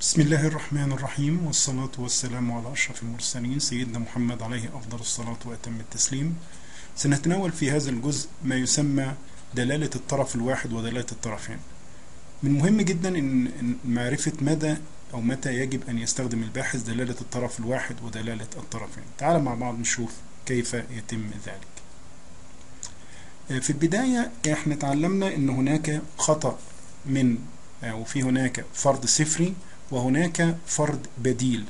بسم الله الرحمن الرحيم والصلاة والسلام على أشرف المرسلين سيدنا محمد عليه أفضل الصلاة وأتم التسليم سنتناول في هذا الجزء ما يسمى دلالة الطرف الواحد ودلالة الطرفين من مهم جدا إن معرفة مدى أو متى يجب أن يستخدم الباحث دلالة الطرف الواحد ودلالة الطرفين تعال مع بعض نشوف كيف يتم ذلك في البداية إحنا تعلمنا ان هناك خطأ من وفي هناك فرض صفري وهناك فرض بديل.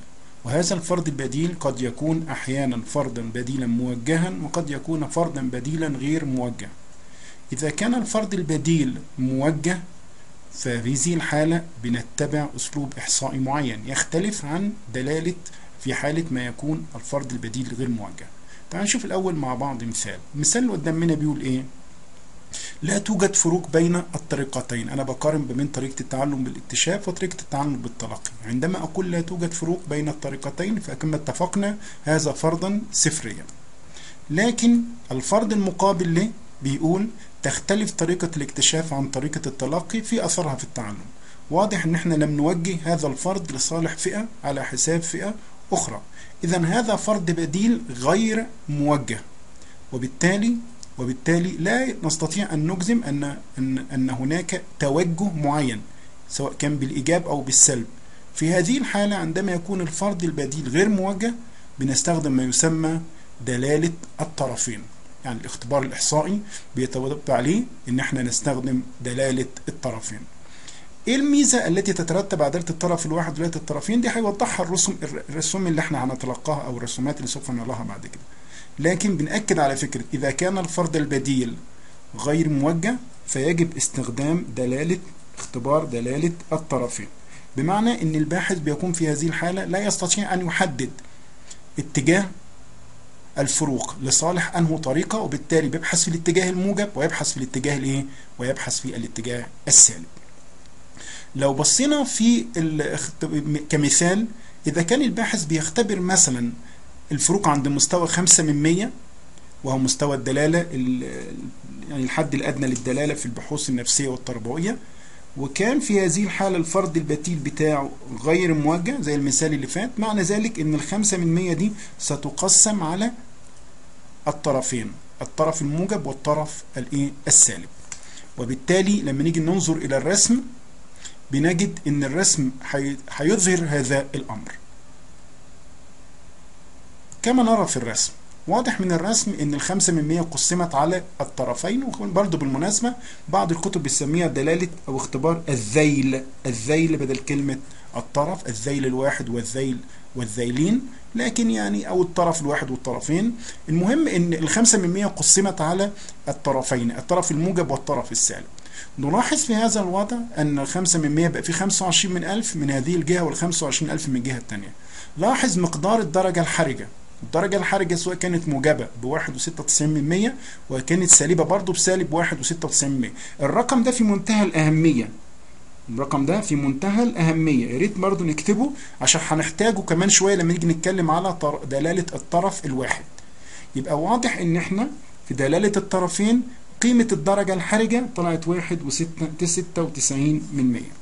وهذا الفرض البديل قد يكون أحيانا فرضا بديلا موجها وقد يكون فرضا بديلا غير موجه. إذا كان الفرض البديل موجه ففي هذه الحالة بنتبع أسلوب إحصائي معين يختلف عن دلالة في حالة ما يكون الفرض البديل غير موجه. تعال نشوف الأول مع بعض مثال. المثال اللي قدامنا بيقول إيه؟ لا توجد فروق بين الطريقتين. أنا بقارن بين طريقة التعلم بالإكتشاف وطريقة التعلم بالتلقي. عندما أقول لا توجد فروق بين الطريقتين فكما اتفقنا هذا فرضا صفريا. لكن الفرض المقابل له بيقول تختلف طريقة الاكتشاف عن طريقة التلقي في أثرها في التعلم. واضح إن إحنا لم نوجه هذا الفرض لصالح فئة على حساب فئة أخرى. إذا هذا فرض بديل غير موجه. وبالتالي وبالتالي لا نستطيع أن نجزم أن أن أن هناك توجه معين سواء كان بالإيجاب أو بالسلب. في هذه الحالة عندما يكون الفرض البديل غير موجه بنستخدم ما يسمى دلالة الطرفين. يعني الاختبار الإحصائي بيتوقع عليه إن إحنا نستخدم دلالة الطرفين. إيه الميزة التي تترتب على دلالة الطرف الواحد ودلالة الطرفين دي هيوضحها الرسوم الرسوم اللي إحنا هنتلقاها أو الرسومات اللي سوف نراها بعد كده لكن بنأكد على فكرة إذا كان الفرض البديل غير موجه فيجب استخدام دلالة اختبار دلالة الطرفين. بمعنى إن الباحث بيكون في هذه الحالة لا يستطيع أن يحدد اتجاه الفروق لصالح أنه طريقة وبالتالي بيبحث في الاتجاه الموجب ويبحث في الاتجاه الإيه؟ ويبحث في الاتجاه السالب. لو بصينا في كمثال إذا كان الباحث بيختبر مثلا الفروق عند مستوى خمسة من مية وهو مستوى الدلالة يعني الحد الأدنى للدلالة في البحوث النفسية والتربوية. وكان في هذه الحالة الفرض البتيل بتاعه غير موجه زي المثال اللي فات. معنى ذلك إن الخمسة من مية دي ستقسم على الطرفين الطرف الموجب والطرف السالب. وبالتالي لما نيجي ننظر إلى الرسم بنجد إن الرسم هيظهر هذا الأمر. كما نرى في الرسم. واضح من الرسم إن الخمسة من مية قسمت على الطرفين وبرضه بالمناسبة بعض الكتب بتسميها دلالة أو اختبار الذيل الذيل بدل كلمة الطرف الذيل الواحد والذيل والذيلين لكن يعني أو الطرف الواحد والطرفين. المهم إن الخمسة من مية قسمت على الطرفين الطرف الموجب والطرف السالب نلاحظ في هذا الوضع أن الخمسة من مية بقى في خمسة وعشرين من ألف من هذه الجهة والخمسة وعشرين ألف من الجهة الثانية لاحظ مقدار الدرجة الحرجة. الدرجة الحرجة سواء كانت موجبة من مية وكانت سالبة برضه بسالب واحد وستة وتسعين من مية. الرقم ده في منتهى الأهمية. الرقم ده في منتهى الأهمية. يا ريت برضه نكتبه عشان هنحتاجه كمان شوية لما نيجي نتكلم على دلالة الطرف الواحد. يبقى واضح إن إحنا في دلالة الطرفين قيمة الدرجة الحرجة طلعت واحد وستة ستة وتسعين من مية.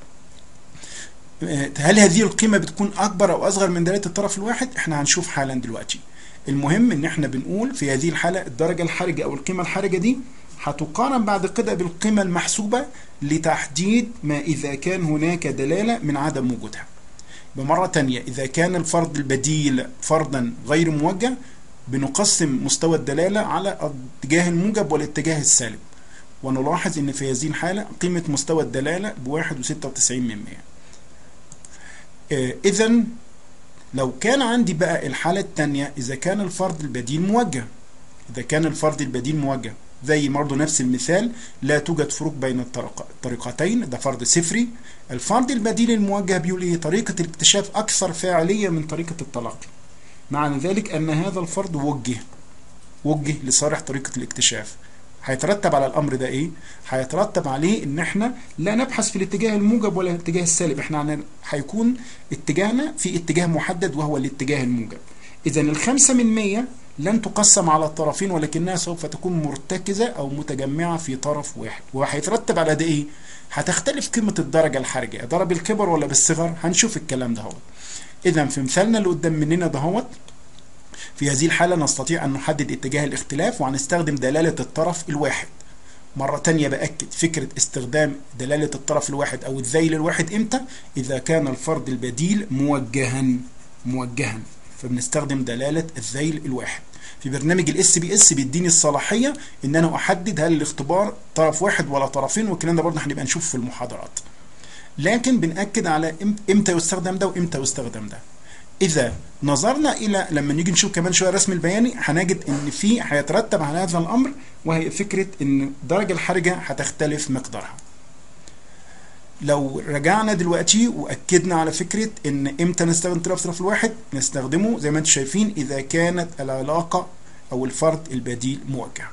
هل هذه القيمة بتكون أكبر أو أصغر من دلالة الطرف الواحد؟ إحنا هنشوف حالا دلوقتي. المهم إن إحنا بنقول في هذه الحالة الدرجة الحرجة أو القيمة الحرجة دي هتقارن بعد كده بالقيمة المحسوبة لتحديد ما إذا كان هناك دلالة من عدم وجودها. بمرة تانية إذا كان الفرض البديل فرضا غير موجه بنقسم مستوى الدلالة على الاتجاه الموجب والاتجاه السالب ونلاحظ إن في هذه الحالة قيمة مستوى الدلالة بواحد وستة وتسعين من مية اذا لو كان عندي بقى الحالة الثانية إذا كان الفرض البديل موجه. إذا كان الفرض البديل موجه زي برضه نفس المثال لا توجد فروق بين الطريقتين ده فرض صفري. الفرض البديل الموجه بيقول إيه؟ طريقة الاكتشاف أكثر فاعلية من طريقة التلقي. معنى ذلك أن هذا الفرض وجه وجه لصالح طريقة الاكتشاف. هيترتب على الأمر ده إيه؟ هيترتب عليه إن إحنا لا نبحث في الاتجاه الموجب ولا الاتجاه السالب. إحنا هيكون اتجاهنا في اتجاه محدد وهو الاتجاه الموجب. إذا الخمسة من مية لن تقسم على الطرفين ولكنها سوف تكون مرتكزة أو متجمعة في طرف واحد. وهيترتب على ده إيه؟ هتختلف قيمة الدرجة الحرجة. ضرب الكبر ولا بالصغر؟ هنشوف الكلام ده هو إذا في مثالنا اللي قدام مننا دهوت في هذه الحالة نستطيع أن نحدد اتجاه الاختلاف وهنستخدم دلالة الطرف الواحد. مرة تانية بأكد فكرة استخدام دلالة الطرف الواحد أو الذيل الواحد إمتى؟ إذا كان الفرض البديل موجها موجها. فبنستخدم دلالة الذيل الواحد. في برنامج ال SPSS بيديني الصلاحية ان أنا أحدد هل الاختبار طرف واحد ولا طرفين والكلام ده برضه هنبقى نشوف في المحاضرات. لكن بنأكد على إمتى يستخدم ده وإمتى يستخدم ده. إذا نظرنا إلى لما نيجي نشوف كمان شوية الرسم البياني هنجد إن في هيترتب على هذا الأمر وهي فكرة إن الدرجة الحرجة هتختلف مقدارها. لو رجعنا دلوقتي وأكدنا على فكرة إن إمتى نستخدم طرف طرف الواحد نستخدمه زي ما أنتم شايفين إذا كانت العلاقة أو الفرد البديل موجه.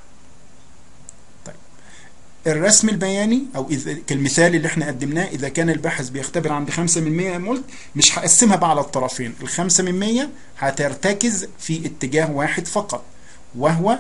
الرسم البياني أو اذا كالمثال اللي إحنا قدمناه إذا كان الباحث بيختبر عند 5 من 100 قلت مش هقسمها بقى على الطرفين. ال 5 من 100 هترتكز في اتجاه واحد فقط وهو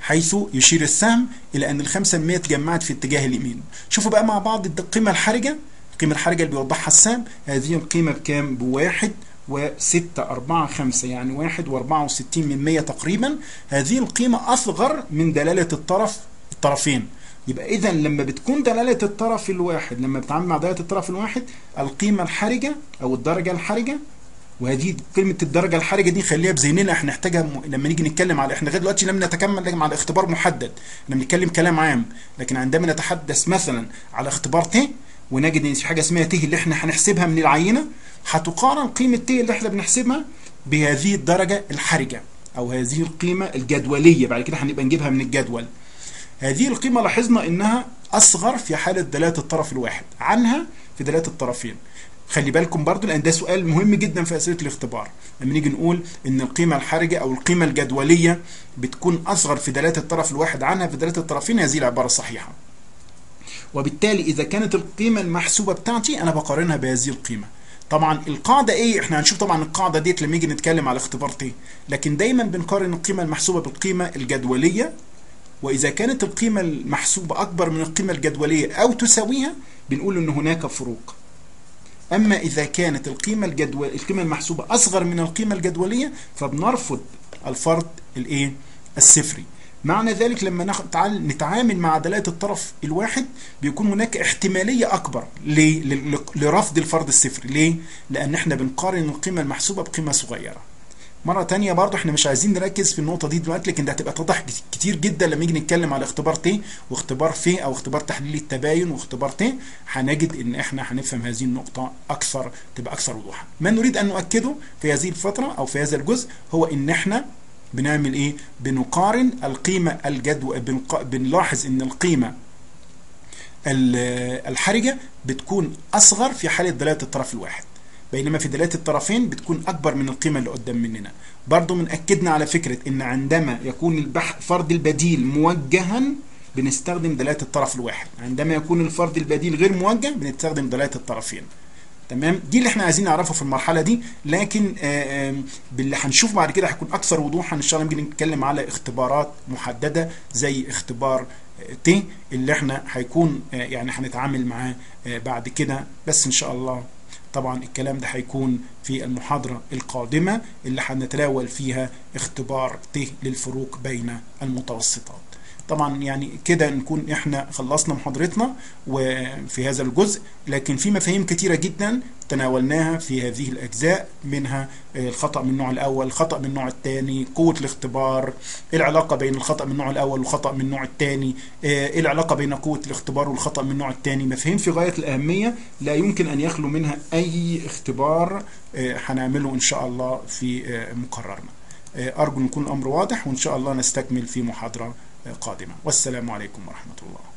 حيث يشير السهم إلى أن الخمسة المية اتجمعت في اتجاه اليمين. شوفوا بقى مع بعض القيمة الحرجة. القيمة الحرجة اللي بيوضحها السهم هذه القيمة بكام؟ بواحد وستة أربعة خمسة يعني واحد وأربعة وستين من مية تقريبا. هذه القيمة أصغر من دلالة الطرف الطرفين. يبقى إذا لما بتكون دلالة الطرف الواحد لما بتعامل مع دلالة الطرف الواحد القيمة الحرجة أو الدرجة الحرجة وهذه كلمة الدرجة الحرجة دي خليها بذهننا إحنا نحتاجها م... لما نيجي نتكلم على إحنا لغاية دلوقتي لم نتكمل على اختبار محدد. إحنا بنتكلم كلام عام لكن عندما نتحدث مثلا على اختبار ت ونجد إن في حاجة اسمها ت اللي إحنا هنحسبها من العينة هتقارن قيمة ت اللي إحنا بنحسبها بهذه الدرجة الحرجة أو هذه القيمة الجدولية. بعد كده هنبقى نجيبها من الجدول. هذه القيمة لاحظنا إنها أصغر في حالة دلالة الطرف الواحد عنها في دلالة الطرفين. خلي بالكم برضو لأن ده سؤال مهم جدا في أسئلة الاختبار. لما نيجي نقول إن القيمة الحرجة أو القيمة الجدولية بتكون أصغر في دلالة الطرف الواحد عنها في دلالة الطرفين هذه العبارة الصحيحه وبالتالي إذا كانت القيمة المحسوبة بتاعتي أنا بقارنها بهذه القيمة. طبعا القاعدة إيه؟ إحنا هنشوف طبعا القاعدة ديت لما نيجي نتكلم على اختبار تي لكن دايما بنقارن القيمة المحسوبة بالقيمة الجدولية وإذا كانت القيمة المحسوبة أكبر من القيمة الجدولية أو تساويها بنقول ان هناك فروق أما إذا كانت القيمة الجدول القيمة المحسوبة أصغر من القيمة الجدولية فبنرفض الفرض الإيه؟ الصفري. معنى ذلك لما نتعامل مع دلالة الطرف الواحد بيكون هناك احتمالية أكبر لرفض الفرض الصفري، ليه؟ لأن إحنا بنقارن القيمة المحسوبة بقيمة صغيرة. مرة تانية برضو إحنا مش عايزين نركز في النقطة دي دلوقتي لكن ده هتبقى تضح كتير جدا لما نيجي نتكلم على اختبار ت واختبار ف أو اختبار تحليل التباين واختبار ت هنجد إن إحنا هنفهم هذه النقطة أكثر تبقى أكثر وضوحا. ما نريد أن نؤكده في هذه الفترة أو في هذا الجزء هو إن إحنا بنعمل إيه؟ بنقارن القيمة الجدول بنق... بنلاحظ إن القيمة الحرجة بتكون أصغر في حالة دلالة الطرف الواحد. بينما في دلالة الطرفين بتكون أكبر من القيمة اللي قدام مننا. برضو من أكدنا على فكرة إن عندما يكون البح فرد البديل موجها بنستخدم دلالة الطرف الواحد. عندما يكون الفرد البديل غير موجه بنستخدم دلالة الطرفين. تمام؟ دي اللي إحنا عايزين نعرفها في المرحلة دي. لكن آآ باللي هنشوف بعد كده هيكون أكثر وضوحا إن شاء الله نيجي نتكلم على اختبارات محددة زي اختبار ت اللي إحنا هيكون يعني هنتعامل معاه بعد كده. بس إن شاء الله طبعا الكلام ده هيكون في المحاضرة القادمة اللي هنتناول فيها اختبار ت للفروق بين المتوسطات. طبعا يعني كده نكون إحنا خلصنا محاضرتنا وفي هذا الجزء لكن في مفاهيم كتيرة جدا تناولناها في هذه الأجزاء منها الخطأ من النوع الأول الخطأ من النوع الثاني قوة الاختبار العلاقة بين الخطأ من النوع الأول والخطأ من النوع الثاني العلاقة بين قوة الاختبار والخطأ من النوع الثاني. مفاهيم في غاية الأهمية لا يمكن أن يخلو منها أي اختبار هنعمله إن شاء الله في مقررنا. أرجو أن يكون الأمر واضح وإن شاء الله نستكمل في محاضرة قادمة والسلام عليكم ورحمة الله.